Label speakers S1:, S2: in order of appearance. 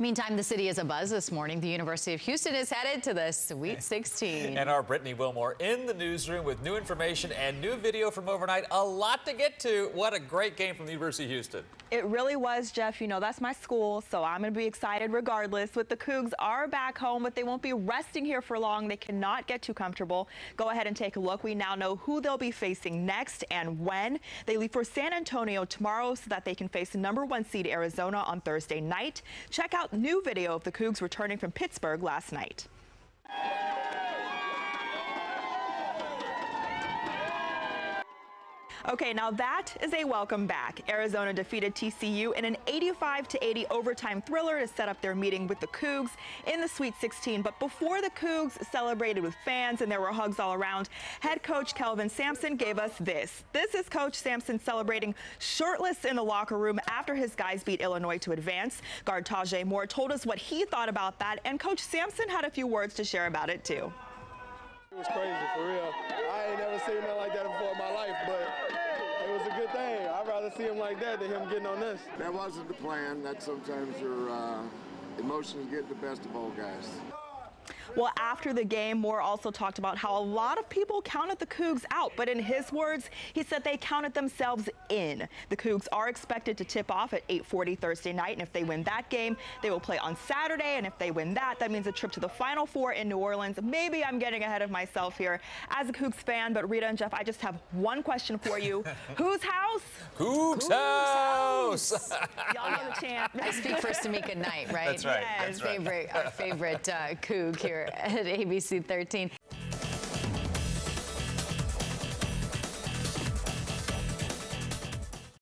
S1: Meantime, the city is abuzz this morning. The University of Houston is headed to the Sweet 16.
S2: And our Brittany Wilmore in the newsroom with new information and new video from overnight. A lot to get to. What a great game from the University of Houston.
S3: It really was, Jeff. You know, that's my school, so I'm going to be excited regardless. With the Cougs are back home, but they won't be resting here for long. They cannot get too comfortable. Go ahead and take a look. We now know who they'll be facing next and when. They leave for San Antonio tomorrow so that they can face number one seed Arizona on Thursday night. Check out new video of the Cougs returning from Pittsburgh last night. Okay, now that is a welcome back. Arizona defeated TCU in an 85 to 80 overtime thriller to set up their meeting with the Cougs in the Sweet 16. But before the Cougs celebrated with fans and there were hugs all around, head coach Kelvin Sampson gave us this. This is Coach Sampson celebrating shirtless in the locker room after his guys beat Illinois to advance. Guard Taze Moore told us what he thought about that, and Coach Sampson had a few words to share about it too.
S4: It was crazy, for real. I ain't never seen nothing like that before in my life, but it was a good thing. I'd see him like that than him getting on this.
S5: That wasn't the plan. That sometimes your uh, emotions get the best of all guys.
S3: Well, after the game, Moore also talked about how a lot of people counted the Cougs out, but in his words, he said they counted themselves in. The Cougs are expected to tip off at 8:40 Thursday night, and if they win that game, they will play on Saturday, and if they win that, that means a trip to the Final Four in New Orleans. Maybe I'm getting ahead of myself here as a Cougs fan, but Rita and Jeff, I just have one question for you. Whose house?
S2: Cougs house.
S3: Y'all know the chant.
S1: I speak for Samica Knight, right?
S2: That's right.
S1: Yes,
S2: That's right.
S1: favorite, our favorite uh, Coug here at ABC 13.